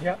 Yep.